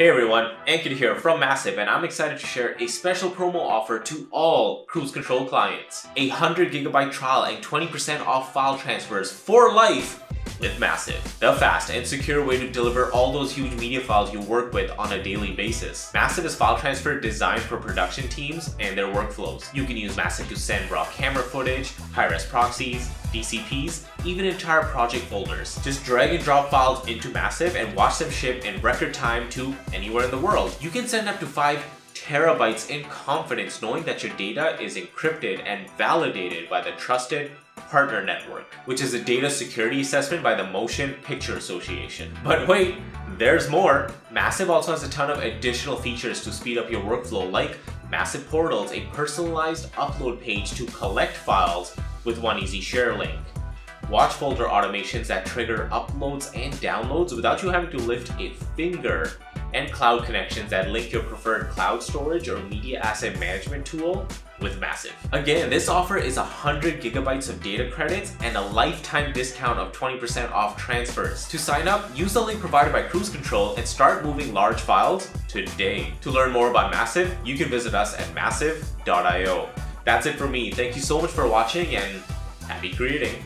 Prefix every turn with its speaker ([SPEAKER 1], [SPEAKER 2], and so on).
[SPEAKER 1] Hey everyone, Ankit here from MASV and I'm excited to share a special promo offer to all Crews Control clients. A 100GB trial and 20% off file transfers for life with MASV, the fast and secure way to deliver all those huge media files you work with on a daily basis. MASV is file transfer designed for production teams and their workflows. You can use MASV to send raw camera footage, high-res proxies, DCPs, even entire project folders. Just drag and drop files into MASV and watch them ship in record time to anywhere in the world. You can send up to 5 terabytes in confidence knowing that your data is encrypted and validated by the trusted Partner Network, which is a data security assessment by the Motion Picture Association. But wait, there's more! MASV also has a ton of additional features to speed up your workflow like MASV Portals, a personalized upload page to collect files with one easy share link. Watch folder automations that trigger uploads and downloads without you having to lift a finger and cloud connections that link your preferred cloud storage or media asset management tool with MASV. Again, this offer is 100 gigabytes of data credits and a lifetime discount of 20% off transfers. To sign up, use the link provided by Crews Control and start moving large files today. To learn more about MASV, you can visit us at massive.io. That's it for me. Thank you so much for watching and happy creating.